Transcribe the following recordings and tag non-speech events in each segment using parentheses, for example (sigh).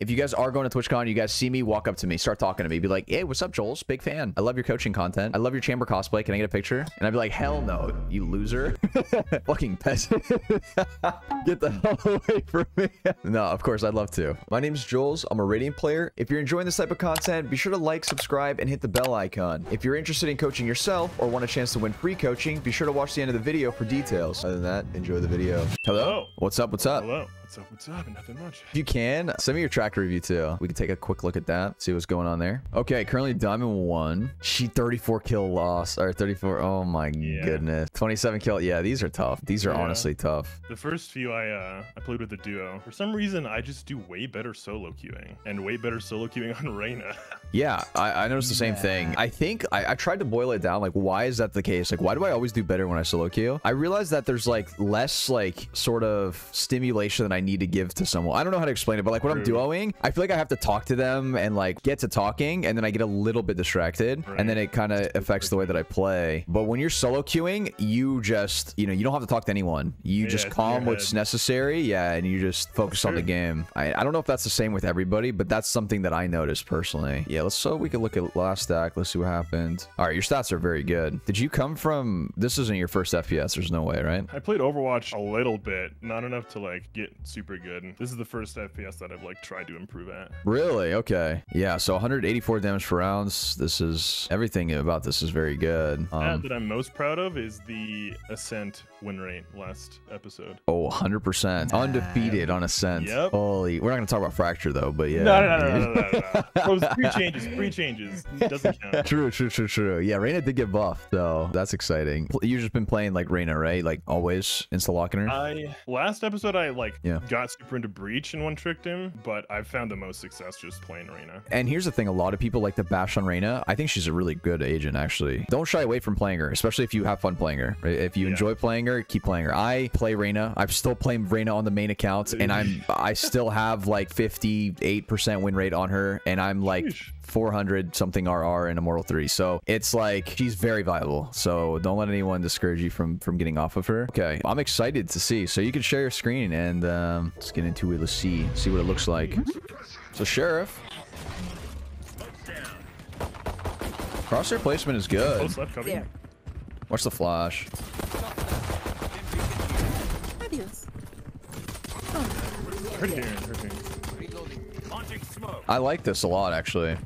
If you guys are going to TwitchCon, you guys see me, walk up to me, start talking to me, be like, "Hey, what's up, Jollz? Big fan. I love your coaching content. I love your chamber cosplay. Can I get a picture?" And I'd be like, "Hell no, you loser, (laughs) fucking peasant. (laughs) get the hell (laughs) away from me." no, of course I'd love to. My name's Jollz. I'm a Radiant player. If you're enjoying this type of content, be sure to like, subscribe, and hit the bell icon. If you're interested in coaching yourself or want a chance to win free coaching, be sure to watch the end of the video for details. Other than that, enjoy the video. Hello. Hello. What's up? What's up? Hello. What's up? What's up? Nothing much. If you can, send me your tracker review too. We can take a quick look at that, see what's going on there. Okay, currently Diamond 1. She 34 kill loss, or 34. Oh my Yeah. goodness. 27 kill. Yeah, these are tough. These are Yeah. honestly tough. The first few I uh I played with the duo. For some reason, I just do way better solo queuing and way better solo queuing (laughs) on Reyna. Yeah, I, I noticed the same thing. I think I, I tried to boil it down. Like, why is that the case? Like, why do I always do better when I solo queue? I realized that there's like less like sort of stimulation that I need to give to someone. I don't know how to explain it, but like when I'm duoing, I feel like I have to talk to them and like get to talking, and then I get a little bit distracted, and then it kind of affects the way that I play. But when you're solo queuing, you just you know you don't have to talk to anyone. You Yeah, just calm what's necessary, yeah, and you just focus on the game. I, I don't know if that's the same with everybody, but that's something that I noticed personally. Yeah, let's so we can look at last stack. Let's see what happened. All right, your stats are very good. Did you come from? This isn't your first FPS. There's no way, right? I played Overwatch a little bit, not enough to like get super good. This is the first FPS that I've like tried to improve at. Really? Okay. Yeah. So 184 damage per rounds. This is everything about this is very good. That Um, that I'm most proud of is the Ascent win rate last episode. oh, 100 percent undefeated on Ascent. Yep. Holy. We're not gonna talk about fracture though, but yeah. No, no, no, no, no, no, no. (laughs) no. It was pre changes. Pre changes doesn't count. (laughs) True, true, true, true. Yeah, Reyna did get buffed, so that's exciting. You've just been playing like Reyna, right? Like always, insta locking her. I last episode I like Yeah. Got super into breach and one tricked him, but I've found the most success just playing Reyna. And here's the thing: a lot of people like to bash on Reyna. I think she's a really good agent, actually. Don't shy away from playing her, especially if you have fun playing her. If you Yeah. enjoy playing her, keep playing her. I play Reyna. I'm still playing Reyna on the main account, and I'm (laughs) I still have like 58% win rate on her, and I'm like Sheesh. 400 something RR in Immortal 3. So it's like she's very viable. So don't let anyone discourage you from from getting off of her. Okay, I'm excited to see. So you can share your screen and um, let's get into it. Let's see see what it looks like. So sheriff. Crosshair placement is good. Close left cover. There. Watch the flash. Adios. Right here, right here. I like this a lot, actually.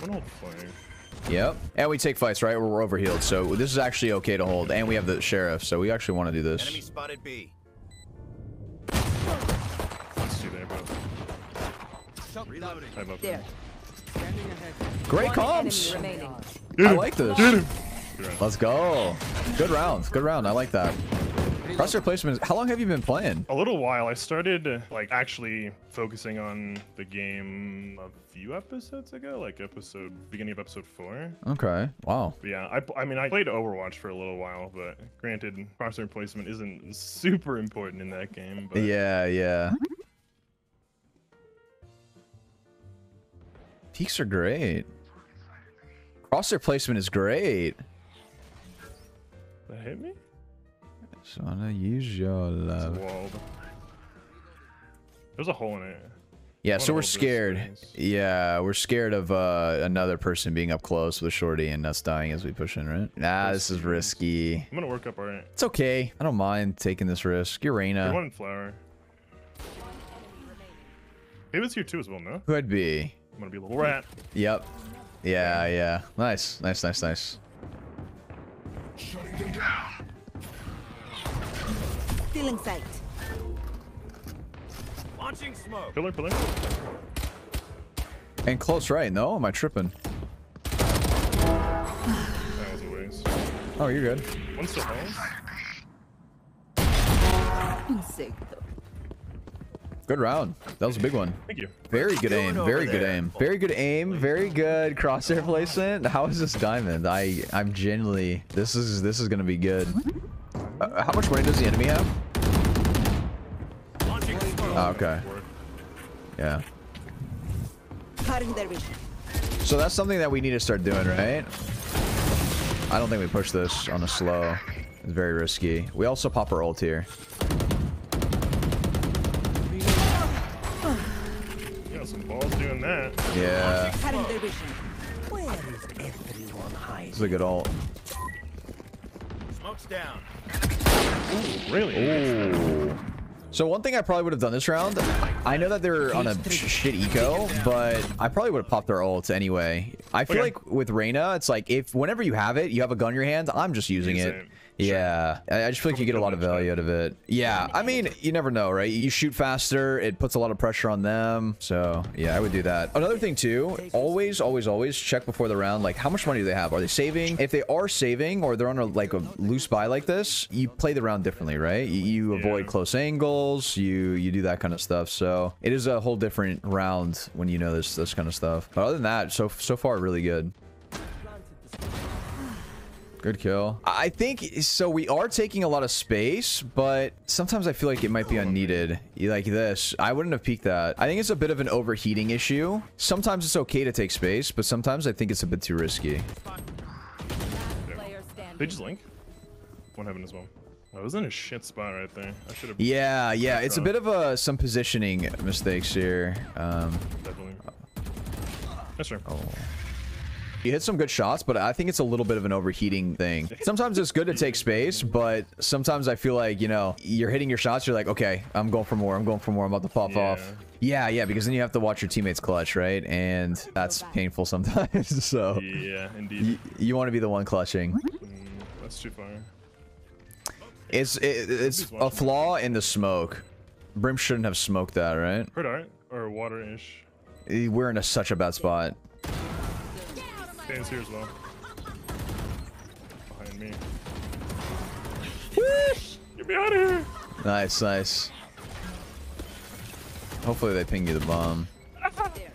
One hold fire. Yep. And we take fights, right? We're overhealed. So this is actually okay to hold. And we have the sheriff. So we actually want to do this. Enemy spotted B. Let's do there, bro. Reloading. Five up There. Great One comms. enemy. I like this. Good Let's go. Good round. Good round. I like that. Crosshair placement. How long have you been playing? A little while. I started uh, like actually focusing on the game a few episodes ago, like episode beginning of episode four. Okay. Wow. But yeah, I, I mean I played Overwatch for a little while, but granted, crosshair placement isn't (laughs) super important in that game. But Yeah, yeah. Peaks are great. Crosshair placement is great. that hit me. So I'm gonna use your It's love. There's a hole in it. Yeah, so we're scared. Yeah, we're scared of uh, another person being up close with a shorty and us dying as we push in, right? Nah, this is risky. I'm gonna work up alright. It's okay. I don't mind taking this risk. You're There's Reyna. one in flower. David's here too as well, no? Could be. I'm gonna be a little rat. Yep. Yeah, yeah. Nice, nice, nice, nice. Stealing sight. Launching smoke. Pillar, pillar. And close right, no? Am I tripping? That was a waste. Oh, you're good. One's still home. Good round. That was a big one. Thank you. Very good aim. Very good there? aim. Very good aim. Very good crosshair placement. How is this diamond? I I'm genuinely this is this is gonna be good. Uh, how much money does the enemy have? Launching smoke. Oh, okay. Yeah. Cutting their vision. So that's something that we need to start doing, right? I don't think we push this on a slow. It's very risky. We also pop our ult here. some balls doing that. Yeah. Cutting their vision. This is a good ult. Smoke's down. Ooh, Really? Ooh. So one thing I probably would have done this round, I know that they're on a shit eco, but I probably would have popped their ult anyway. I feel Okay. like with Reyna, it's like if whenever you have it, you have a gun in your hand, I'm just using Use it. Yeah, I I just feel like you get a lot of value out of it. Yeah, I mean, you never know, right? You shoot faster, it puts a lot of pressure on them. So yeah, I would do that. Another thing too, always, always, always check before the round, like how much money do they have? Are they saving? If they are saving or they're on a like a loose buy like this, you play the round differently, right? You, you avoid Yeah. close angles, you you do that kind of stuff. So it is a whole different round when you know this this kind of stuff. But other than that, so so far really good. Good kill. I think so. We are taking a lot of space, but sometimes I feel like it might be unneeded. Like this, I wouldn't have peeked that. I think it's a bit of an overheating issue. Sometimes it's okay to take space, but sometimes I think it's a bit too risky. Player standing. They just link. One heaven as well. I was in a shit spot right there. I should have Yeah, yeah. It's a bit of a some positioning mistakes here. Um, definitely. Yes, sir. Oh. You hit some good shots, but I think it's a little bit of an overheating thing. Sometimes it's good to take space, but sometimes I feel like, you know, you're hitting your shots, you're like, okay, I'm going for more, I'm going for more, I'm about to pop Yeah. off. Yeah, yeah, because then you have to watch your teammates clutch, right? And that's painful sometimes. (laughs) so Yeah, indeed. you, you want to be the one clutching. Mm, that's too far. It's it, it's a flaw in the smoke. Brim shouldn't have smoked that, right? Heard or water-ish. We're in a, such a bad spot. Stands here as well. Behind me. Get me out of here! Nice, nice. Hopefully they ping you the bomb. There.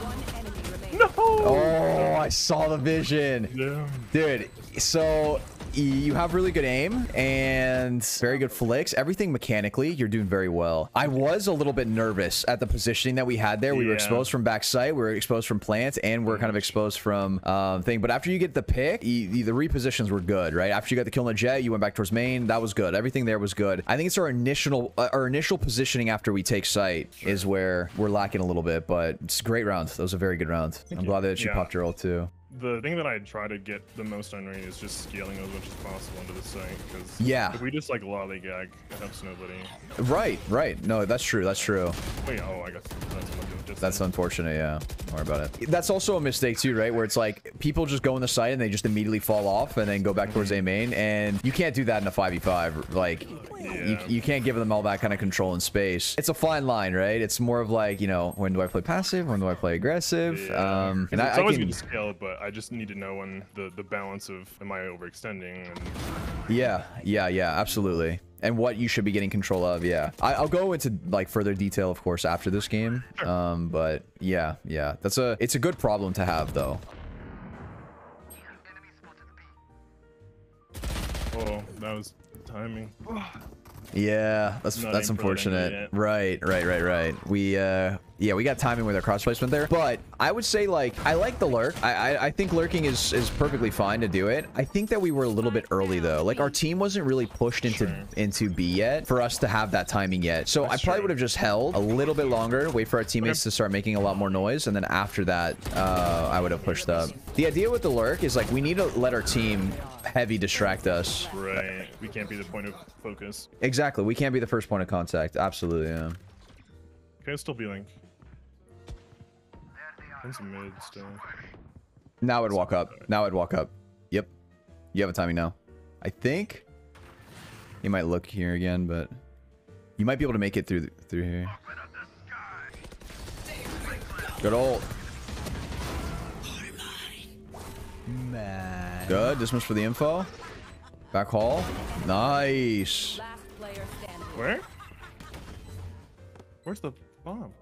One enemy remaining. No! Oh, I saw the vision. Yeah. Dude, so y- you have really good aim and very good flicks. Everything mechanically, you're doing very well. I was a little bit nervous at the positioning that we had there. We were exposed from backside, we were exposed from plant, and we're kind of exposed from um, thing. But after you get the pick, y- y- the repositions were good, right? After you got the kill on the Jett, you went back towards main. That was good. Everything there was good. I think it's our initial uh, our initial positioning after we take site is where we're lacking a little bit. But it's a great round. That was a very good round. I'm you. glad that you Yeah. popped your ult too. The thing that I try to get the most on is just scaling as much as possible into the site. Because Yeah. if we just like lollygag, it helps nobody. Right, right. No, that's true. That's true. Wait, oh, I guess that's what I'm just That's unfortunate, yeah. Don't worry about it. That's also a mistake too, right? Where it's like people just go in the site and they just immediately fall off and then go back towards A main, and you can't do that in a 5v5. Like, you, Yeah. you can't give them all that kind of control and space. It's a fine line, right? It's more of like, you know, when do I play passive? When do I play aggressive? Yeah. Um, and it's I, I always can, good to scale, but I just need to know when the the balance of am I overextending and yeah, yeah, yeah, absolutely. And what you should be getting control of, yeah. I, I'll go into like further detail, of course, after this game. Um, but yeah, yeah, that's a it's a good problem to have, though. oh, that was timing. (sighs) (sighs) (sighs) Yeah, that's Not that's aim for that unfortunate. Right, right, right, right. We uh yeah, we got timing with our cross placement there. But I would say like I like the lurk. I, I I think lurking is is perfectly fine to do it. I think that we were a little bit early though. Like our team wasn't really pushed into into B yet for us to have that timing yet. So That's I probably would have just held a little bit longer, wait for our teammates to start making a lot more noise, and then after that, uh, I would have pushed up. The idea with the lurk is like we need to let our team heavy distract us. Right, we can't be the point of focus. Exactly. We can't be the first point of contact. Absolutely, yeah. Okay, still be link. Mid still. Now I'd walk up. Now I'd walk up. Yep. You have a timing now. I think you might look here again, but you might be able to make it through through here. Good old. Good. Dismiss for the info. Back hall. Nice. Last player standing. Where? Where's the bomb?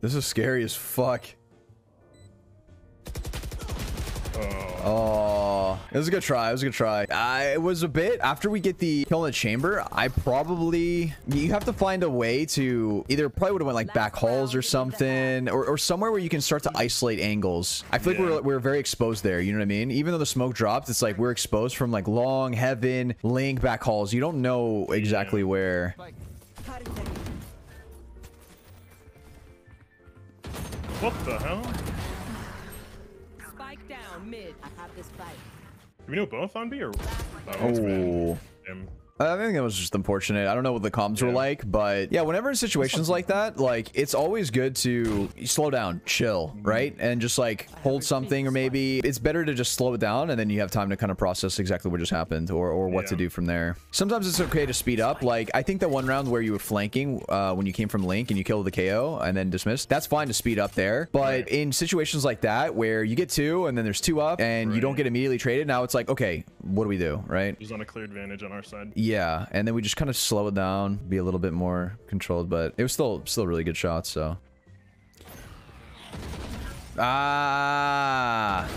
This is scary as fuck. Oh, Oh, It was a good try. It was a good try. I it was a bit after we get the kill in the chamber. I probably you have to find a way to either probably would have went like back halls or something, or, or somewhere where you can start to isolate angles. I feel like we're we're very exposed there. You know what I mean? Even though the smoke dropped, it's like we're exposed from like long heaven, link, back halls. You don't know exactly where. What the hell? Spike down mid. I have this fight. Do we know both on B or? Oh, Oh. Damn. I think that was just unfortunate. I don't know what the comms were like, but yeah, whenever in situations like that, like it's always good to slow down, chill, Mm-hmm. right? And just like hold something, or maybe it's better to just slow it down and then you have time to kind of process exactly what just happened or, or what to do from there. Sometimes it's okay to speed up. Like I think that one round where you were flanking uh, when you came from Link and you killed the KAY/O and then dismissed, that's fine to speed up there. But Right. in situations like that where you get two and then there's two up and you don't get immediately traded, now it's like, okay, what do we do, right? There's on a clear advantage on our side. Yeah, and then we just kind of slow it down, be a little bit more controlled, but it was still still really good shots. So. Ah.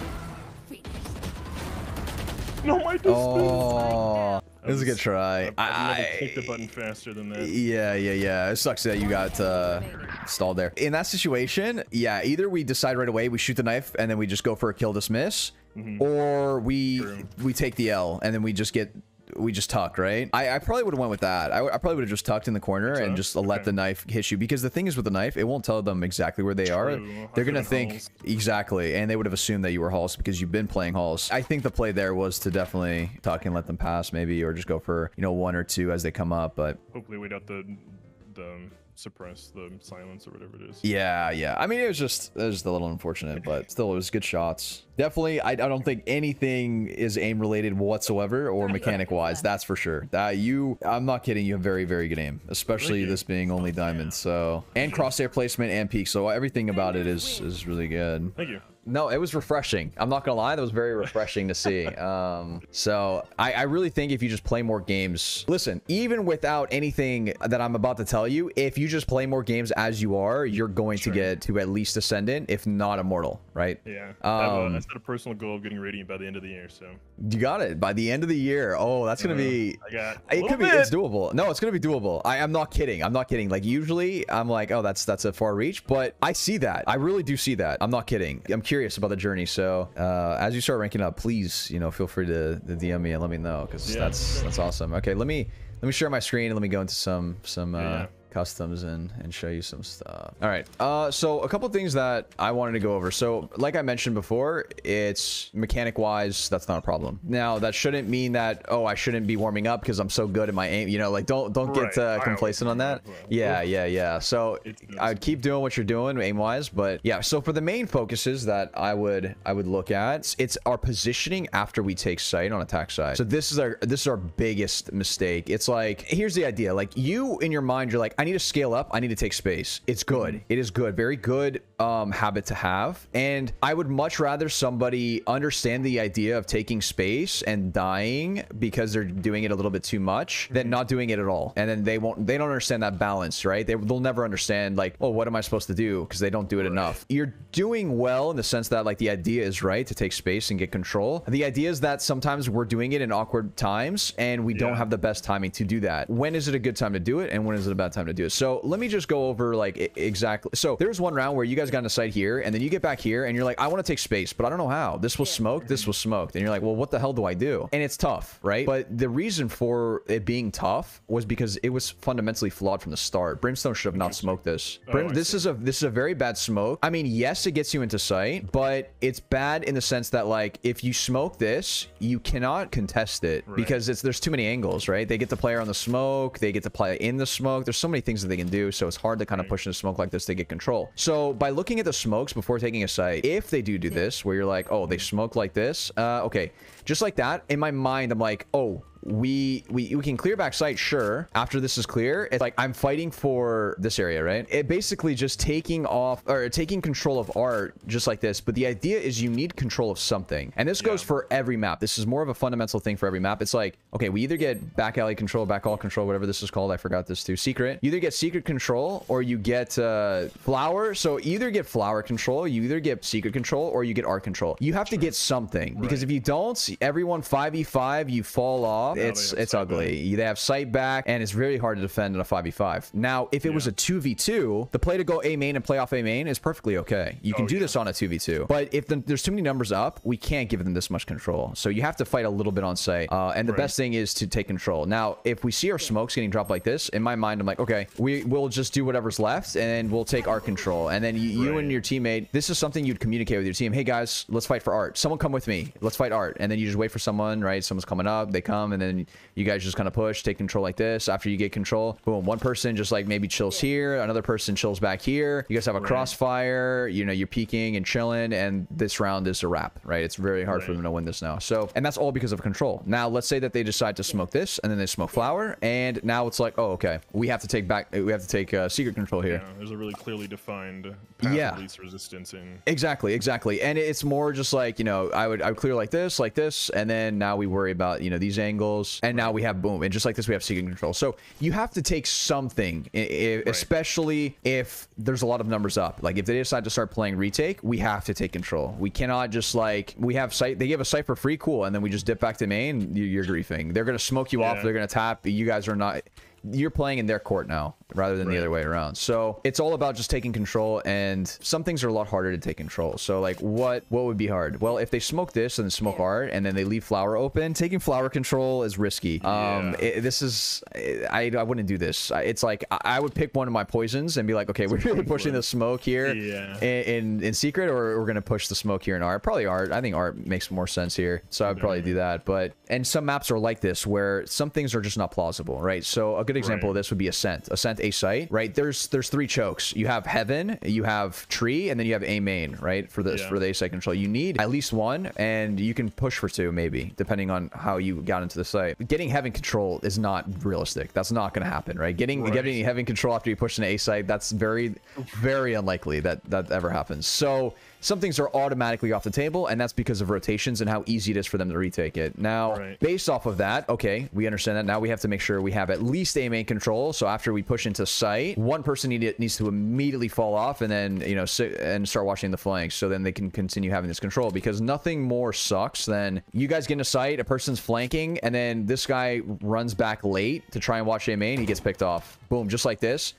No, my dismiss. Oh. It was a good try. Never I, clicked the button faster than that. yeah, yeah, yeah. It sucks that you got uh, stalled there. In that situation, yeah, either we decide right away, we shoot the knife, and then we just go for a kill dismiss, or we True. we take the L, and then we just get we just tuck, right? I, I probably would have went with that. I, I probably would have just tucked in the corner and just let the knife hit you because the thing is with the knife, it won't tell them exactly where they are. They're gonna think halls. exactly, and they would have assumed that you were halls because you've been playing halls. I think the play there was to definitely tuck and let them pass, maybe, or just go for you know one or two as they come up, but. Hopefully, wait out the the suppress the silence or whatever it is. Yeah, yeah. I mean, it was just it was just a little unfortunate, but (laughs) still, it was good shots. Definitely, I, I don't think anything is aim related whatsoever or mechanic wise. That's for sure. That you, I'm not kidding. You have very, very good aim, especially Thank you. this being only oh, diamond. So and crosshair placement and peak. So everything about it is is really good. Thank you. No, it was refreshing. I'm not gonna lie, that was very refreshing to see. (laughs) Um, so I, I really think if you just play more games, listen, even without anything that I'm about to tell you, if you just play more games as you are, you're going Sure. to get to at least ascendant, if not immortal, right? Yeah. I, have a, Um, I set a personal goal of getting radiant by the end of the year, so You got it by the end of the year. Oh, that's gonna be. I got. It could be. It's doable. No, it's gonna be doable. I, I'm not kidding. I'm not kidding. Like usually, I'm like, oh, that's that's a far reach, but I see that. I really do see that. I'm not kidding. I'm curious about the journey. So uh, as you start ranking up, please, you know, feel free to, to DM me and let me know because Yeah, that's that's awesome. Okay, let me let me share my screen and let me go into some some. Uh, Yeah. Customs and and show you some stuff. All right. Uh so a couple things that i wanted to go over. So like i mentioned before it's mechanic wise that's not a problem. Now that shouldn't mean that oh i shouldn't be warming up because i'm so good at my aim you know like don't don't Right. get I uh, complacent on that. that well. yeah yeah yeah. So i'd keep doing what you're doing aim wise but yeah so for the main focuses that i would i would look at it's our positioning after we take site on attack side. So this is our this is our biggest mistake. It's like here's the idea. Like you in your mind you're like i need to scale up. I need to take space. It's good. It is good. Very good um habit to have. And i would much rather somebody understand the idea of taking space and dying because they're doing it a little bit too much than not doing it at all. And then they won't they don't understand that balance right? They, they'll never understand like oh what am i supposed to do? Because they don't do it enough. You're doing well in the sense that like the idea is right to take space and get control. The idea is that sometimes we're doing it in awkward times and we don't have the best timing to do that. When is it a good time to do it and when is it a bad time to do. It so let me just go over like exactly so there's one round where you guys got in a site here and then you get back here and you're like i want to take space but i don't know how. This was smoked this was smoked and you're like well what the hell do i do? And it's tough right? But the reason for it being tough was because it was fundamentally flawed from the start. Brimstone should have not smoked this. Oh, Brim, I this see. is a this is a very bad smoke. I mean yes it gets you into site but it's bad in the sense that like if you smoke this you cannot contest it Right. because it's there's too many angles right? They get the player on the smoke they get to play in the smoke there's so many things that they can do so it's hard to kind of push in the smoke like this to get control. So by looking at the smokes before taking a site if they do do this where you're like oh they smoke like this uh okay just like that in my mind i'm like oh we, we we can clear back site, sure. After this is clear, it's like I'm fighting for this area, right? It basically just taking off or taking control of art just like this. But the idea is you need control of something. And this goes Yeah. for every map. This is more of a fundamental thing for every map. It's like, okay, we either get back alley control, back all control, whatever this is called. I forgot this too. Secret. You either get secret control or you get uh, flower. So either get flower control, you either get secret control, or you get art control. You have to get something because Right. if you don't, everyone 5v5, you fall off. It's it's ugly. They have site back, and it's very hard to defend in a 5v5. Now, if it was a 2v2, the play to go A main and play off A main is perfectly okay. You can Oh, do yeah. this on a 2v2. But if the, there's too many numbers up, we can't give them this much control. So you have to fight a little bit on site. Uh, and the Right. best thing is to take control. Now, if we see our smokes getting dropped like this, in my mind, I'm like, okay, we will just do whatever's left, and we'll take art control. And then you, you and your teammate, this is something you'd communicate with your team. Hey guys, let's fight for art. Someone come with me. Let's fight art. And then you just wait for someone, right? Someone's coming up, they come, and then you guys just kind of push, take control like this. After you get control, boom, one person just like maybe chills here, another person chills back here. You guys have a crossfire, you know, you're peeking and chilling, and this round is a wrap, right? It's very hard for them to win this now. So, and that's all because of control. Now, let's say that they decide to smoke this, and then they smoke flower, and now it's like, oh, okay, we have to take back, we have to take uh, secret control here. Yeah, there's a really clearly defined path Yeah. of least resistance in. Exactly, exactly. And it's more just like, you know, I would I would clear like this, like this, and then now we worry about, you know, these angles. And now we have boom. And just like this, we have secret control. So you have to take something, i- especially if there's a lot of numbers up. Like if they decide to start playing retake, we have to take control. We cannot just like we have site they give a site for free, cool, and then we just dip back to main, you- you're griefing. They're gonna smoke you off, they're gonna tap. You guys are not you're playing in their court now rather than the other way around. So it's all about just taking control and some things are a lot harder to take control. So like what what would be hard? Well, if they smoke this and smoke art and then they leave flower open, taking flower control is risky. Um Yeah. it- this is I I wouldn't do this. It's like I I would pick one of my poisons and be like, okay, we're really pushing the smoke here Yeah. in, in in secret or we're going to push the smoke here in art. Probably art. I think art makes more sense here. So I would probably do that. But and some maps are like this where some things are just not plausible, right? So a good example of this would be Ascent. Ascent A site, right? There's there's three chokes. You have Heaven, you have Tree, and then you have A main, right? For this Yeah. for the A site control. You need at least one, and you can push for two maybe, depending on how you got into the site. Getting Heaven control is not realistic. That's not going to happen, right? Getting Right. getting Heaven control after you push an A site, that's very very unlikely that that ever happens. So some things are automatically off the table, and that's because of rotations and how easy it is for them to retake it. Now, Right. based off of that, okay, we understand that. Now we have to make sure we have at least a main control. So after we push into site, one person need, needs to immediately fall off and then, you know, sit and start watching the flanks so then they can continue having this control because nothing more sucks than you guys get into site, a person's flanking, and then this guy runs back late to try and watch a main, he gets picked off. Boom, just like this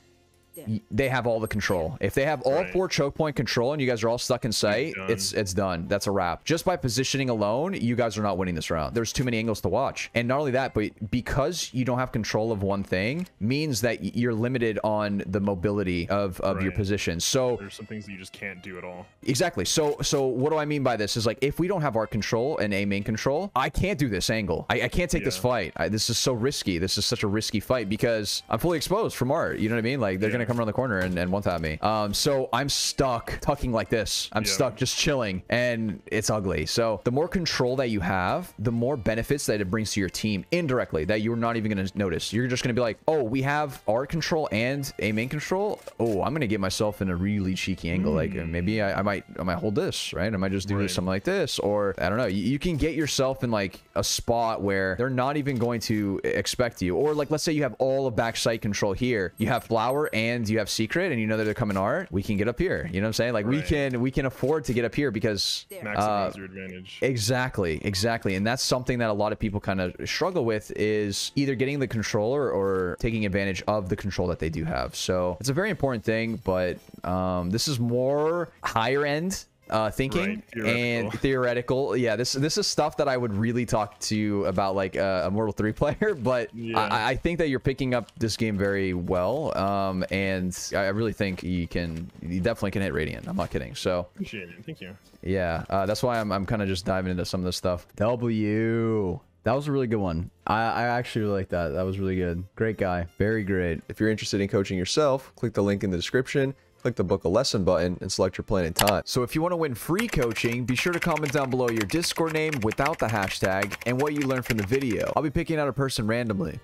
they have all the control. If they have all Right. four choke point control and you guys are all stuck in site, done. it's it's done. That's a wrap. Just by positioning alone, you guys are not winning this round. There's too many angles to watch. And not only that, but because you don't have control of one thing, means that you're limited on the mobility of, of your Right. position. So There's some things that you just can't do at all. Exactly. So so what do I mean by this is like if we don't have art control and a main control, I can't do this angle. I, I can't take this fight. I, this is so risky. This is such a risky fight because I'm fully exposed from art. You know what I mean? Like they're gonna Yeah. Come around the corner and, and one tap me. Um, so I'm stuck tucking like this. I'm Yeah. stuck just chilling, and it's ugly. So the more control that you have, the more benefits that it brings to your team indirectly that you're not even gonna notice. You're just gonna be like, oh, we have art control and a main control. Oh, I'm gonna get myself in a really cheeky angle. Like uh, maybe I, I might I might hold this right. I might just do Right. something like this, or I don't know. You, you can get yourself in like a spot where they're not even going to expect you. Or like let's say you have all of back site control here. You have flower and you have secret, and you know that they're coming art. We can get up here. You know what I'm saying? Like we can we can afford to get up here because Maximize your advantage. Exactly, exactly. And that's something that a lot of people kind of struggle with is either getting the controller or taking advantage of the control that they do have. So it's a very important thing, but um, this is more higher end uh thinking Right, and theoretical. theoretical yeah this this is stuff that i would really talk to you about like uh, Immortal 3 (laughs) player but Yeah. I, I think that you're picking up this game very well um and i I really think you can you definitely can hit radiant i'm not kidding so Appreciate it. Thank you. yeah, uh, that's why I'm, I'm kind of just diving into some of this stuff. W. That was a really good one. I, I actually really like that. That was really good. Great guy. Very great. If you're interested in coaching yourself, click the link in the description. Click the book a lesson button and select your plan and time. So if you want to win free coaching, be sure to comment down below your Discord name without the hashtag and what you learned from the video. I'll be picking out a person randomly.